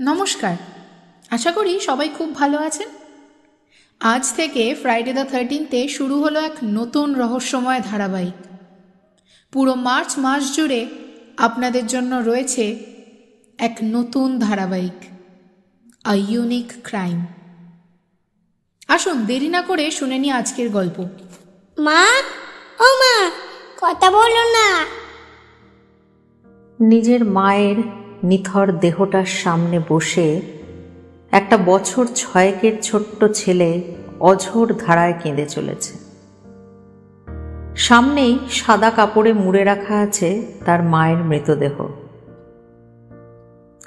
নমস্কার। আশা করি সবাই খুব ভালো আছেন। আজ থেকে ফ্রাইডে দ্য থার্টিনতে শুরু হলো এক নতুন রহস্যময় ধারাবাহিক। পুরো মার্চ মাস জুড়ে আপনাদের জন্য রয়েছে এক নতুন ধারাবাহিক আ ইউনিক ক্রাইম আসুন দেরি না করে শুনে নি আজকের গল্প। মা ও মা কথা বলো না। নিজের মায়ের নিথর দেহটার সামনে বসে একটা বছর ছয়েকের ছোট্ট ছেলে অঝোর ধারায় কেঁদে চলেছে। সামনেই সাদা কাপড়ে মুড়ে রাখা আছে তার মায়ের মৃতদেহ।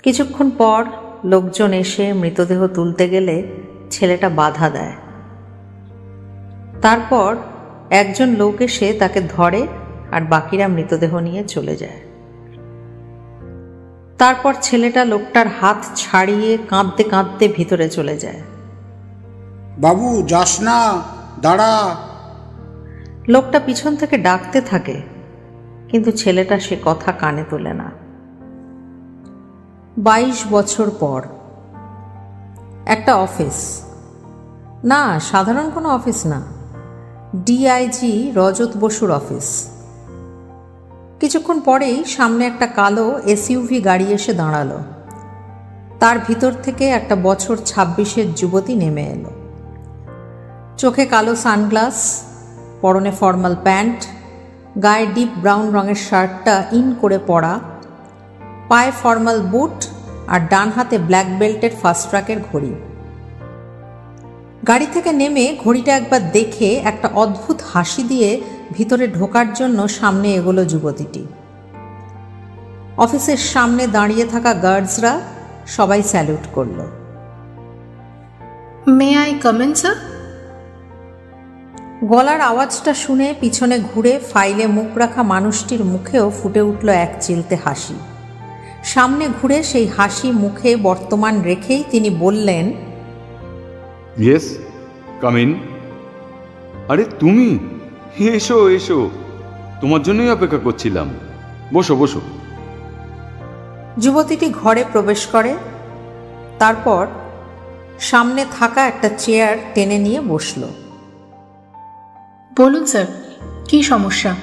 কিছুক্ষণ পর লোকজন এসে মৃতদেহ তুলতে গেলে ছেলেটা বাধা দেয়। তারপর একজন লোক এসে তাকে ধরে আর বাকিরা মৃতদেহ নিয়ে চলে যায়। তারপর ছেলেটা লোকটার হাত ছাড়িয়ে কাঁদতে কাঁদতে ভিতরে চলে যায়। বাবু যাস না দাঁড়া। লোকটা পিছন থেকে ডাকতে থাকে কিন্তু ছেলেটা সে কথা কানে তোলে না। বাইশ বছর পর একটা অফিস। না সাধারণ কোনো অফিস না। ডিআইজি রজত বসুর অফিস। কিছুক্ষণ পরেই সামনে একটা কালো এসইউভি গাড়ি এসে দাঁড়াল। তার ভিতর থেকে একটা বছর ছাব্বিশের যুবতী নেমে এলো। চোখে কালো সানগ্লাস, পরনে ফর্মাল প্যান্ট, গায়ে ডিপ ব্রাউন রঙের শার্টটা ইন করে পরা, পায়ে ফর্মাল বুট আর ডান হাতে ব্ল্যাক বেল্টের ফাস্ট ট্রাকের ঘড়ি। গাড়ি থেকে নেমে ঘড়িটা একবার দেখে একটা অদ্ভুত হাসি দিয়ে ভিতরে ঢোকার জন্য সামনে এগোলো যুবতীটি। অফিসের সামনে দাঁড়িয়ে থাকা গার্ডসরা সবাই স্যালুট করল। মে আই কমেন স্যার গলার আওয়াজটা শুনে পিছনে ঘুরে ফাইলে মুখ রাখা মানুষটির মুখেও ফুটে উঠল এক চিলতে হাসি। সামনে ঘুরে সেই হাসি মুখে বর্তমান রেখেই তিনি বললেন ইয়েস কাম ইন আরে তুমি? এসো এসো। তোমার জন্যই অপেক্ষা করছিলাম। বসো বসো। যুবতীটি ঘরে প্রবেশ করে। তারপর সামনে থাকা একটা চেয়ার টেনে নিয়ে বসল। বলুন স্যার কী সমস্যা?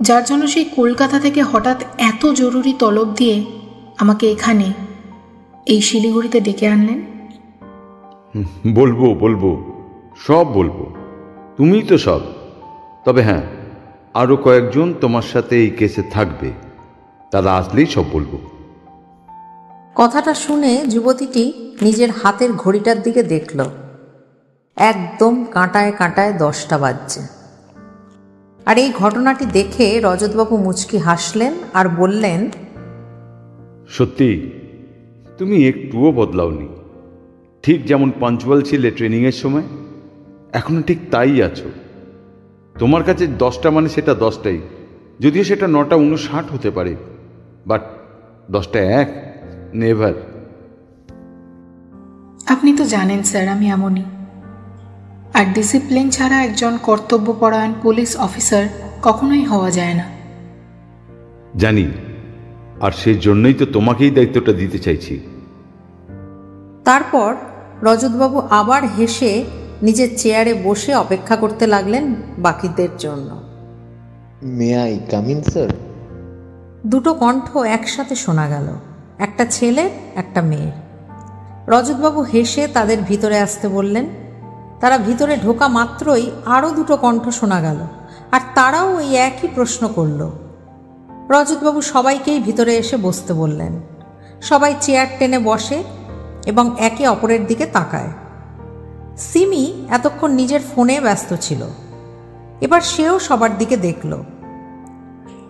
যার জন্য সেই কলকাতা থেকে হঠাৎ এত জরুরি তলব দিয়ে আমাকে এখানে এই শিলিগুড়িতে ডেকে আনলেন? বলব বলব। সব বলব। তুমিই তো সব। তবে হ্যাঁ আরও কয়েকজন তোমার সাথে এই কেসে থাকবে। তারা আসলেই সব বলব। কথাটা শুনে যুবতীটি নিজের হাতের ঘড়িটার দিকে দেখল। একদম কাঁটায় কাঁটায় দশটা বাজছে। আর এই ঘটনাটি দেখে রজতবাবু মুচকি হাসলেন আর বললেন সত্যি তুমি একটুও বদলাওনি। ঠিক যেমন পাঞ্চুয়াল ছিলে ট্রেনিংয়ের সময় এখনও ঠিক তাই আছো। তোমার কাছে দশটা মানে সেটা দশটাই যদিও সেটা নটা উনষাট হতে পারে বাট দশটা এক নেভার আপনি তো জানেন স্যার আমি এমনই। আর ডিসিপ্লিন ছাড়া একজন কর্তব্যপরায়ণ পুলিশ অফিসার কখনোই হওয়া যায় না। জানি আর সেই জন্যই তো তোমাকেই দায়িত্বটা দিতে চাইছি। তারপর রজতবাবু আবার হেসে নিজের চেয়ারে বসে অপেক্ষা করতে লাগলেন বাকিদের জন্য। মে আই কাম স্যার দুটো কণ্ঠ একসাথে শোনা গেল একটা ছেলে একটা মেয়ে। রজতবাবু হেসে তাদের ভিতরে আসতে বললেন তারা ভিতরে ঢোকা মাত্রই আরও দুটো কণ্ঠ শোনা গেল আর তারাও ওই একই প্রশ্ন করল। রজতবাবু সবাইকেই ভিতরে এসে বসতে বললেন। সবাই চেয়ার টেনে বসে এবং একে অপরের দিকে তাকায়। সিমি এতক্ষণ নিজের ফোনে ব্যস্ত ছিল। এবার সেও সবার দিকে দেখল।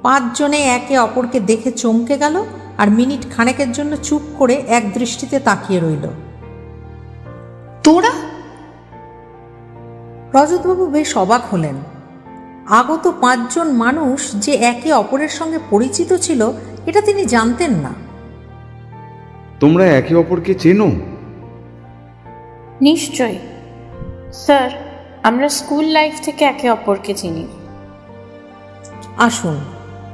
পাঁচজনে একে অপরকে দেখে চমকে গেল আর মিনিট খানেকের জন্য চুপ করে এক দৃষ্টিতে তাকিয়ে রইল। তোরা? রজতবাবু বেশ অবাক হলেন। আগত পাঁচজন মানুষ যে একে অপরের সঙ্গে পরিচিত ছিল এটা তিনি জানতেন না। তোমরা একে অপরকে চেনো? নিশ্চয় স্যার, আমরা স্কুল লাইফ থেকে একে অপরকে চিনি। আসুন,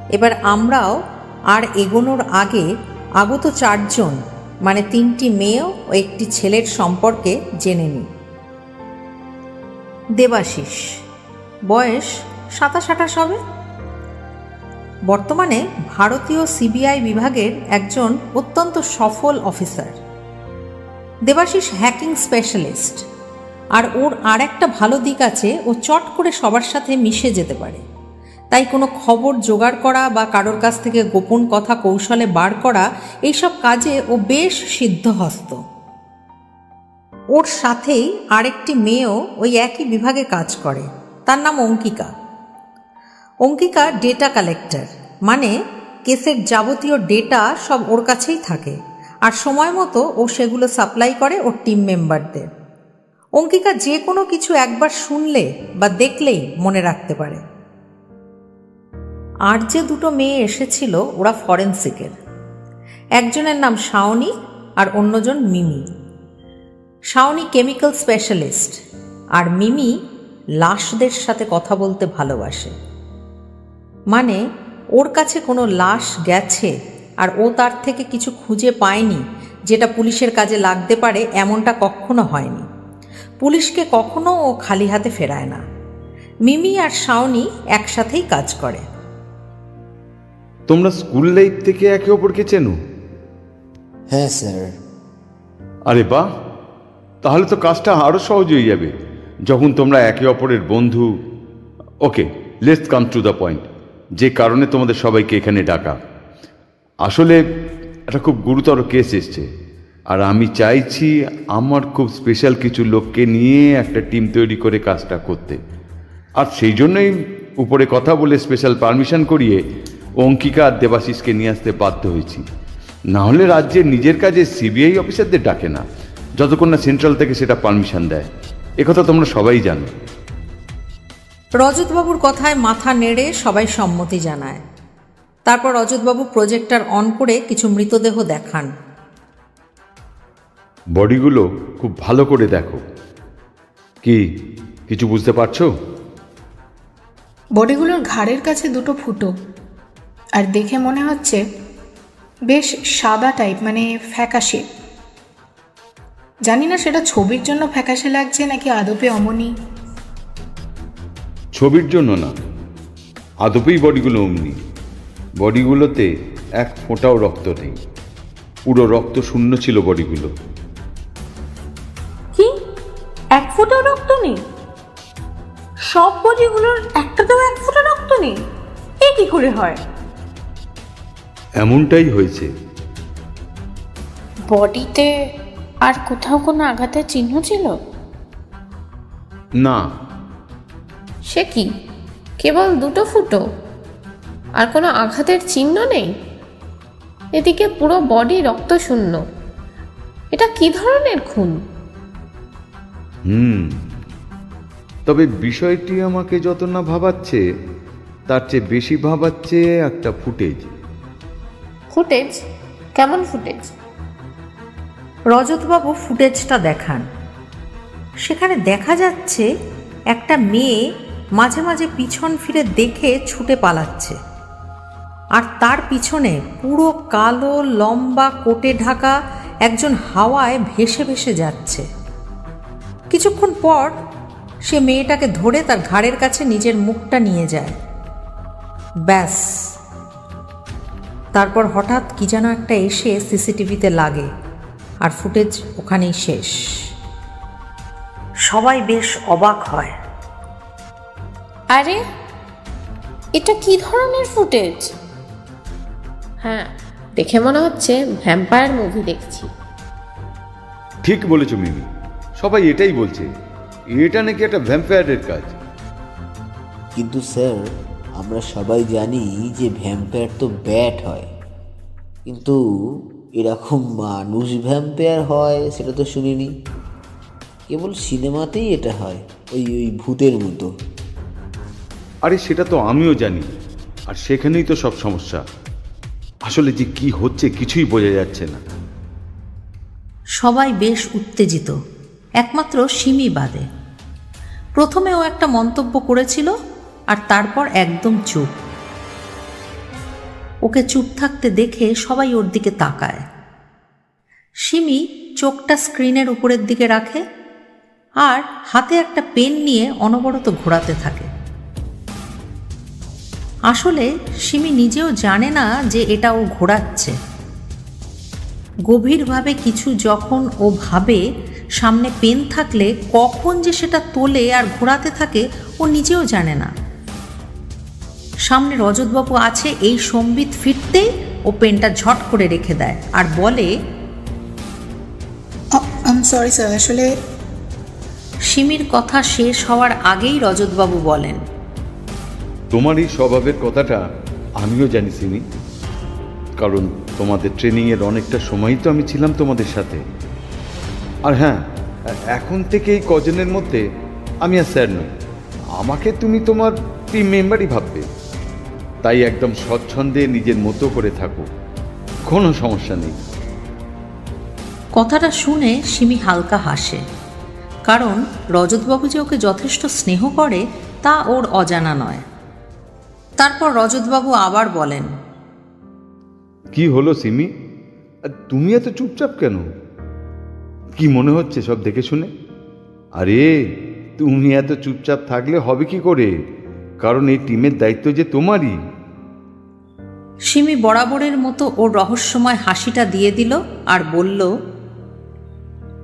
এবার আমরাও আর এগোনোর আগে আগত চারজন মানে তিনটি মেয়েও ও একটি ছেলের সম্পর্কে জেনে নিই। দেবাশিস, বয়স সাতাশ আঠাশ হবে? বর্তমানে ভারতীয় সিবিআই বিভাগের একজন অত্যন্ত সফল অফিসার। Debashis hacking specialist. আর ওর আর একটা ভালো দিক আছে, ও চট করে সবার সাথে মিশে যেতে পারে। তাই কোনো খবর জোগাড় করা বা কারোর কাছ থেকে গোপন কথা কৌশলে বার করা, এইসব কাজে ও বেশ সিদ্ধহস্ত। ওর সাথেই আরেকটি মেয়েও ওই একই বিভাগে কাজ করে। তার নাম অঙ্কিকা। অঙ্কিকা ডেটা কালেক্টর মানে কেসের যাবতীয় ডেটা সব ওর কাছেই থাকে। আর সময় মতো ও সেগুলো সাপ্লাই করে ওর টিম মেম্বারদের। অঙ্কিকা যে কোনো কিছু একবার শুনলে বা দেখলেই মনে রাখতে পারে। আর যে দুটো মেয়ে এসেছিল, ওরা ফরেন্সিকের। একজনের নাম শাওনি আর অন্যজন মিমি। শাওনি কেমিক্যাল স্পেশালিস্ট আর মিমি লাশদের সাথে কথা বলতে ভালোবাসে। মানে ওর কাছে কোনো লাশ গেছে আর ও তার থেকে কিছু খুঁজে পায়নি যেটা পুলিশের কাজে লাগতে পারে এমনটা কখনো হয়নি। পুলিশকে কখনো ও খালি হাতে ফেরায় না। মিমি আর শাওনি একসাথেই কাজ করে। তোমরা স্কুল লাইফ থেকে একে অপরকে চেনো? হ্যাঁ স্যার। আরে বাহ! তাহলে তো কাজটা আরও সহজ হয়ে যাবে। যখন তোমরা একে অপরের বন্ধু okay let's come to the point যে কারণে তোমাদের সবাইকে এখানে ডাকা। আসলে একটা খুব গুরুতর কেস এসছে। আর আমি চাইছি আমার খুব স্পেশাল কিছু লোককে নিয়ে একটা টিম তৈরি করে কাজটা করতে। আর সেই জন্যই উপরে কথা বলে স্পেশাল পারমিশন করিয়ে অঙ্কিকা আর দেবাশিসকে নিয়ে আসতে বাধ্য হয়েছি। না হলে রাজ্যের নিজের কাজে সিবিআই অফিসারদের ডাকে না। যতক্ষণ না সেন্ট্রাল থেকে সেটা পারমিশন দেয়। একথা তোমরা সবাই জানো। রজতবাবুর কথায় মাথা নেড়ে সবাই সম্মতি জানায়। তারপর রজতবাবু প্রজেক্টার অন করে কিছু মৃতদেহ দেখান। বডিগুলো খুব ভালো করে দেখো। কি কিছু বুঝতে পারছ? বডিগুলোর ঘাড়ের কাছে দুটো ফুটো। আর দেখে মনে হচ্ছে বেশ সাদা টাইপ মানে ফ্যাকাশে। জানি না সেটা ছবির জন্য ফ্যাকাশে লাগছে নাকি আদপে অমনি। ছবির জন্য না আদপেই বডিগুলো অমনি। বডিগুলোতে এক ফোঁটাও রক্ত নেই। পুরো রক্ত শূন্য ছিল বডিগুলো। কি? এক ফোঁটাও রক্ত নেই? সব বডিগুলোর একটাতেও এক ফোঁটা রক্ত নেই? এ কি করে হয়? এমনটাই হয়েছে। বডিতে আর কোথাও কোনো আঘাতের চিহ্ন ছিল? না। সে কি? কেবল দুটো ফুটো? আর কোনো আঘাতের চিহ্ন নেই? এদিকে পুরো বডি রক্তশূন্য। এটা কি ধরনের খুন? হুম। তবে বিষয়টি আমাকে যত না ভাবাচ্ছে তার চেয়ে বেশি ভাবাচ্ছে একটা ফুটেজ ফুটেজ কেমন ফুটেজ রজতবাবু ফুটেজটা দেখান। সেখানে দেখা যাচ্ছে একটা মেয়ে মাঝে মাঝে পিছন ফিরে দেখে ছুটে পালাচ্ছে। আর তার পিছনে পুরো কালো, লম্বা কোটে ঢাকা একজন হাওয়ায় ভেসে ভেসে যাচ্ছে। কিছুক্ষণ পর সে মেয়েটাকে ধরে তার ঘাড়ের কাছে নিজের মুখটা নিয়ে যায়। ব্যাস। তারপর হঠাৎ কি যেন একটা এসে সিসিটিভিতে লাগে আর ফুটেজ ওখানেই শেষ। সবাই বেশ অবাক হয়। আরে, এটা কি ধরনের ফুটেজ? হ্যাঁ দেখে মনে হচ্ছে ভ্যাম্পায়ার মুভি দেখছি। ঠিক বলেছ মিমি। সবাই এটাই বলছে। এটা নাকি একটা ভ্যাম্পায়ারের কাজ। কিন্তু স্যার আমরা সবাই জানি যে ভ্যাম্পায়ার তো ব্যাট হয়। কিন্তু এরকম মানুষ ভ্যাম্পায়ার হয় সেটা তো শুনিনি। কেবল সিনেমাতেই এটা হয় ওই ওই ভূতের মতো। আরে সেটা তো আমিও জানি। আর সেখানেই তো সব সমস্যা। আসলে যে কি হচ্ছে কিছুই বোঝা যাচ্ছে না। সবাই বেশ উত্তেজিত। একমাত্র সিমি বাদে। প্রথমে ও একটা মন্তব্য করেছিল, আর তারপর একদম চুপ। ওকে চুপ থাকতে দেখে সবাই ওর দিকে তাকায়। সিমি চোখটা স্ক্রিনের উপরের দিকে রাখে, আর হাতে একটা পেন নিয়ে অনবরত ঘোরাতে থাকে। আসলে সিমি নিজেও জানে না যে এটা ও ঘোরাচ্ছে। গভীরভাবে কিছু যখন ও ভাবে সামনে পেন থাকলে কখন যে সেটা তোলে আর ঘোরাতে থাকে ও নিজেও জানে না। সামনে রজতবাবু আছে এই সম্বিত ফিরতেই ও পেনটা ঝট করে রেখে দেয় আর বলে সরি স্যার আসলে সিমির কথা শেষ হওয়ার আগেই রজতবাবু বলেন তোমার এই স্বভাবের কথাটা আমিও জানি, সিমি। কারণ তোমাদের ট্রেনিংয়ের অনেকটা সময়ই তো আমি ছিলাম তোমাদের সাথে। আর হ্যাঁ এখন থেকে এই কজনের মধ্যে আমি আর স্যার নই। আমাকে তুমি তোমার টিম মেম্বারই ভাববে। তাই একদম স্বচ্ছন্দে নিজের মতো করে থাকো। কোনো সমস্যা নেই। কথাটা শুনে সিমি হালকা হাসে। কারণ রজতবাবু যে ওকে যথেষ্ট স্নেহ করে, তা ওর অজানা নয়। তারপর রজতবাবু আবার বলেন কি হলো সিমি? আর তুমি এত চুপচাপ কেন? কি মনে হচ্ছে সব দেখে শুনে? আরে তুমি এত চুপচাপ থাকলে হবে কি করে? কারণ এই টিমের দায়িত্ব যে তোমারই। সিমি বরাবরের মতো ওর রহস্যময় হাসিটা দিয়ে দিল আর বলল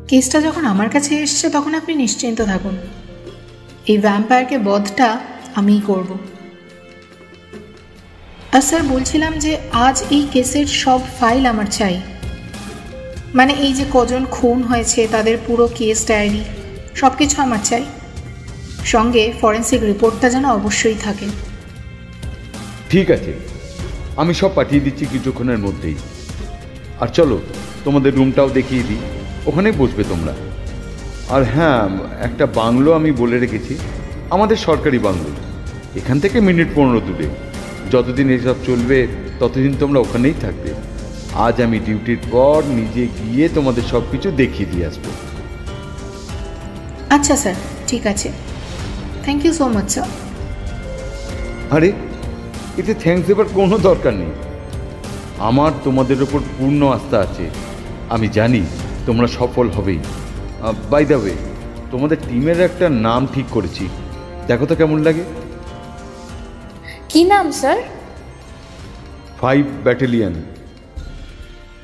কেসটা যখন আমার কাছে এসছে তখন আপনি নিশ্চিন্ত থাকুন। এই ভ্যাম্পায়ারকে বধটা আমিই করব। আর স্যার, বলছিলাম যে আজ এই কেসের সব ফাইল আমার চাই। মানে এই যে কজন খুন হয়েছে, তাদের পুরো কেস ডায়েরি সব কিছু আমার চাই। সঙ্গে ফরেন্সিক রিপোর্টটা যেন অবশ্যই থাকে। ঠিক আছে। আমি সব পাঠিয়ে দিচ্ছি কিছুক্ষণের মধ্যেই। আর চলো, তোমাদের রুমটাও দেখিয়ে দিই। ওখানে বসবে তোমরা। আর হ্যাঁ একটা বাংলো আমি বলে রেখেছি। আমাদের সরকারি বাংলো। এখান থেকে মিনিট পনেরো দূরে। যতদিন এসব চলবে ততদিন তোমরা ওখানেই থাকবে। আজ আমি ডিউটির পর নিজে গিয়ে তোমাদের সব কিছু দেখিয়ে দিয়ে আসব। আচ্ছা স্যার ঠিক আছে। Thank you so much sir আরে এতে থ্যাঙ্কস দেবার কোনো দরকার নেই। আমার তোমাদের ওপর পূর্ণ আস্থা আছে। আমি জানি তোমরা সফল হবেই। বাই দ্য ওয়ে তোমাদের টিমের একটা নাম ঠিক করেছি। দেখো তো কেমন লাগে। কি নাম স্যার? Five battalion.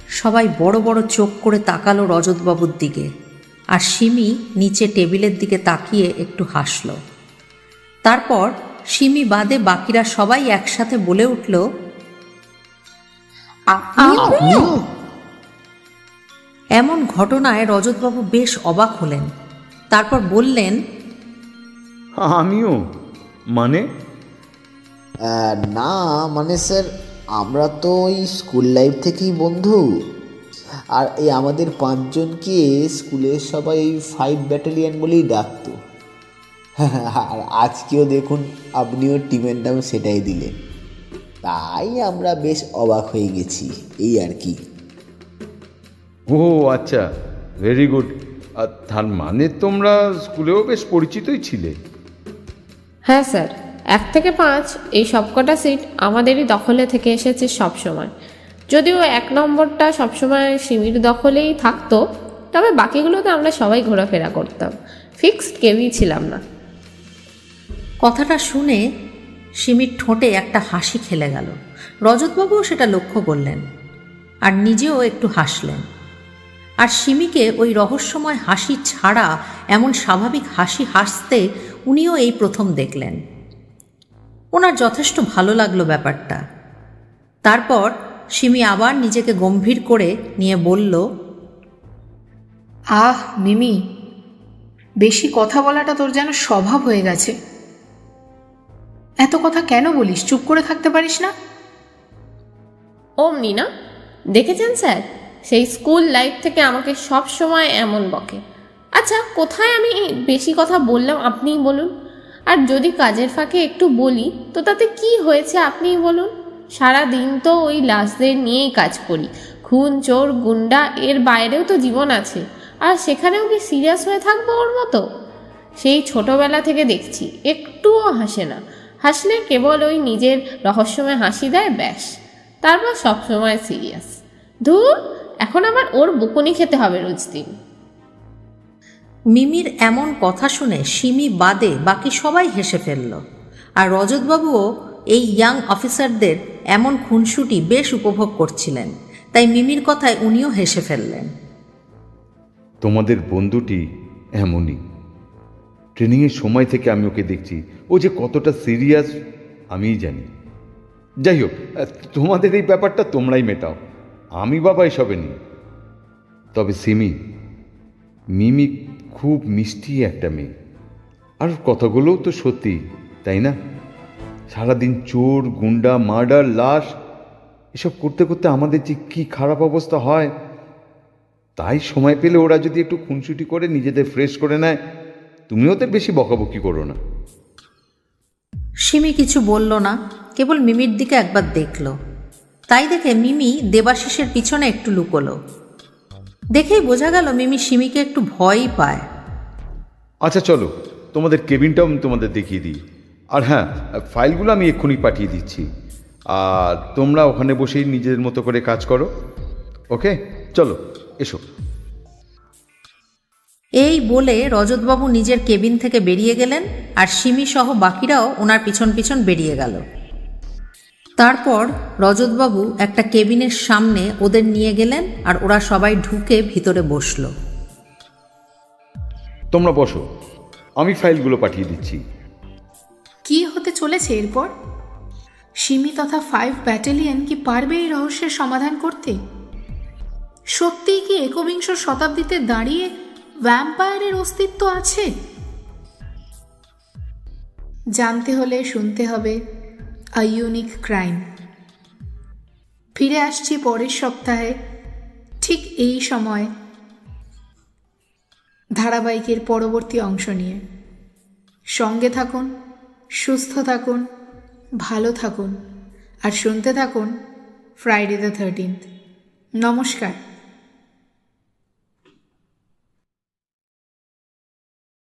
সবাই বড় বড় চোখ করে তাকালো রজতবাবুর দিকে আর সিমি নিচে টেবিলের দিকে তাকিয়ে একটু হাসল। তারপর সিমি বাদে বাকিরা সবাই একসাথে বলে উঠল এমন ঘটনায় রজতবাবু বেশ অবাক হলেন। তারপর বললেন আমিও। মানে? না মানে স্যার আমরা তো ওই স্কুল লাইফ থেকেই বন্ধু। আর এই আমাদের পাঁচজনকে স্কুলের সবাই ওই ফাইভ ব্যাটালিয়ান বলেই ডাকতো। আর আজকেও দেখুন আপনিও টিমের নাম সেটাই দিলেন। তাই আমরা বেশ অবাক হয়ে গেছি এই আর কি। ও আচ্ছা ভেরি গুড তার মানে তোমরা স্কুলেও বেশ পরিচিতই ছিলে। হ্যাঁ স্যার। এক থেকে পাঁচ এই সবকটা সিট আমাদেরই দখলে থেকে এসেছে সব সময় যদিও এক নম্বরটা সবসময় সিমির দখলেই থাকতো, তবে বাকিগুলোতে আমরা সবাই ঘোরাফেরা করতাম। ফিক্সড কেউই ছিলাম না। কথাটা শুনে সিমির ঠোঁটে একটা হাসি খেলে গেল। রজতবাবুও সেটা লক্ষ্য করলেন আর নিজেও একটু হাসলেন। আর সিমিকে ওই রহস্যময় হাসি ছাড়া এমন স্বাভাবিক হাসি হাসতে উনিও এই প্রথম দেখলেন। ওনার যথেষ্ট ভালো লাগল ব্যাপারটা। তারপর সিমি আবার নিজেকে গম্ভীর করে নিয়ে বলল আহ মিমি বেশি কথা বলাটা তোর যেন স্বভাব হয়ে গেছে। এত কথা কেন বলিস? চুপ করে থাকতে পারিস না? অমনি না দেখেছেন স্যার? সেই স্কুল লাইফ থেকে আমাকে সব সময় এমন বকে। আচ্ছা কোথায় আমি বেশি কথা বললাম আপনিই বলুন? আর যদি কাজের ফাঁকে একটু বলি, তো তাতে কি হয়েছে আপনিই বলুন? সারা দিন তো ওই লাশদের নিয়েই কাজ করি। খুন, চোর, গুন্ডা, এর বাইরেও তো জীবন আছে। আর সেখানেও কি সিরিয়াস হয়ে থাকব ওর মতো? সেই ছোটবেলা থেকে দেখছি, একটুও হাসে না। হাসলে কেবল ওই নিজের রহস্যময় হাসি দেয়, ব্যাস। তারপর সবসময় সিরিয়াস। ধুর, এখন আবার ওর বকুনি খেতে হবে রোজ দিন। মিমির এমন কথা শুনে সিমি বাদে বাকি সবাই হেসে ফেলল। আর রজতবাবুও এই ইয়াং অফিসারদের এমন খুনসুটি বেশ উপভোগ করছিলেন। তাই মিমির কথায় উনিও হেসে ফেললেন। তোমাদের বন্ধুটি এমনই। ট্রেনিংয়ের সময় থেকে আমি ওকে দেখছি। ও যে কতটা সিরিয়াস আমিই জানি। যাই হোক তোমাদের এই ব্যাপারটা তোমরাই মেটাও। আমি বাবা এসবে নেই। তবে সিমি, মিমি খুব মিষ্টি একটা মেয়ে। আর কথাগুলোও তো সত্যি, তাই না? সারাদিন চোর, গুন্ডা, মার্ডার, লাশ, এসব করতে করতে আমাদের যে কি খারাপ অবস্থা হয়, তাই সময় পেলে ওরা যদি একটু খুনসুটি করে নিজেদের ফ্রেশ করে নেয়, তুমি ওদের বেশি বকাবকি করো না। সিমি কিছু বলল না, কেবল মিমির দিকে একবার দেখল। তাই দেখে মিমি দেবাশিসের পিছনে একটু লুকোলো। দেখেই বোঝা গেল মিমি সিমিকে একটু ভয়ই পায়। আচ্ছা চলো। তোমাদের কেবিনটাও আমি তোমাদের দেখিয়ে দিই। আর হ্যাঁ ফাইলগুলো আমি এক্ষুনি পাঠিয়ে দিচ্ছি। আর তোমরা ওখানে বসেই নিজেদের মতো করে কাজ করো। ওকে? চলো এসো। এই বলে রজতবাবু নিজের কেবিন থেকে বেরিয়ে গেলেন আর সিমি সহ বাকিরাও ওনার পিছন পিছন বেরিয়ে গেল। তারপর রজতবাবু একটা কেবিনের সামনে ওদের নিয়ে গেলেন আর ওরা সবাই ঢুকে ভিতরে বসল। তোমরা বসো আমি ফাইলগুলো পাঠিয়ে দিচ্ছি। কি হতে চলেছে এরপর? সিমি তথা ফাইভ ব্যাটালিয়ন কি পারবে এই রহস্যের সমাধান করতে? সত্যিই কি একবিংশ শতাব্দীতে দাঁড়িয়ে ভ্যাম্পায়ারের অস্তিত্ব আছে? জানতে হলে শুনতে হবে। আ ইউনিক ক্রাইম ফিরে আসছি পরের সপ্তাহে, ঠিক এই সময়, ধারাবাহিকের পরবর্তী অংশ নিয়ে। সঙ্গে থাকুন, সুস্থ থাকুন, ভালো থাকুন, আর শুনতে থাকুন ফ্রাইডে দ্য থার্টিন্থ নমস্কার।